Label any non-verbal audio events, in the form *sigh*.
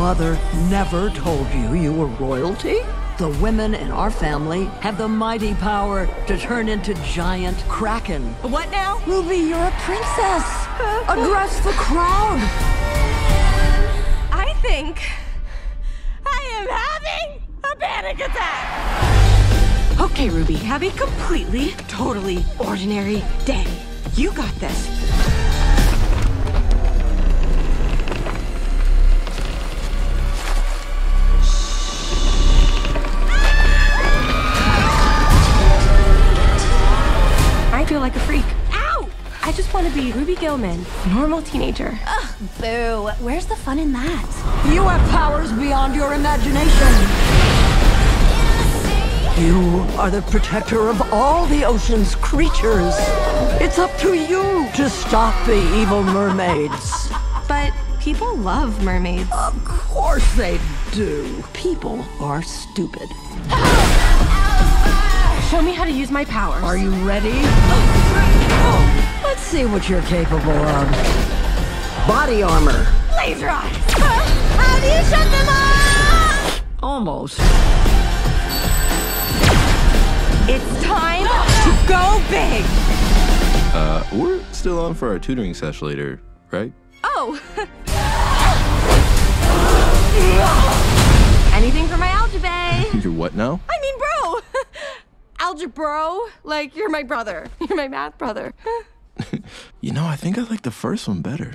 mother never told you you were royalty? The women in our family have the mighty power to turn into giant kraken. What now? Ruby, you're a princess. Address the crowd. I think I am having a panic attack. Okay, Ruby, have a completely, totally ordinary day. You got this. Like a freak. Ow! I just want to be Ruby Gillman, normal teenager. Ugh, boo. Where's the fun in that? You have powers beyond your imagination. You are the protector of all the ocean's creatures. It's up to you to stop the evil mermaids. But people love mermaids. Of course they do. People are stupid. *laughs* Show me how to use my powers. Are you ready? *laughs* Let's see what you're capable of. Body armor. laser eyes? How do you shut them off? Almost. It's time *gasps* to go big. Uh, we're still on for our tutoring session later, right? Oh. *laughs* Anything for my algebro? *laughs* You're what now? I mean, bro. *laughs* Algebro, like you're my brother. You're my math brother. *laughs* You know, I think I like the first one better.